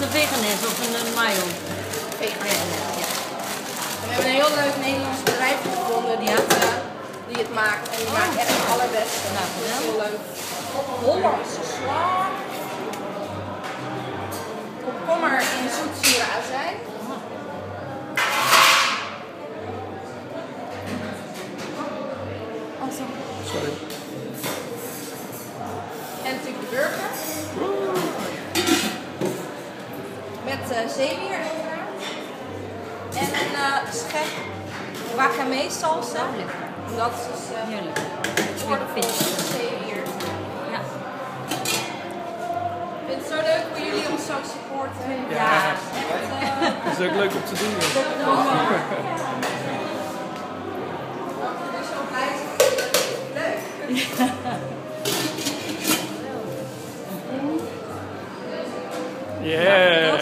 de veganist of een, een mayo? Ja. We hebben een heel leuk Nederlands bedrijf gevonden die, het, eh, die het maakt. En die maakt echt het allerbeste. Nou, dat is heel leuk. Hollandse sla. Komkommer in zoetzure azijn. Sorry. En natuurlijk de burger. Met uh, zeewier. En een uh, schep wakame salsa. Dat is dus uh, Heerlijk. voor de Vis. zeewier. Ja. Ik vind het zo leuk voor jullie om zo te supporten. Ja. Uh, Dat is ook leuk om te doen. ik ben Yeah.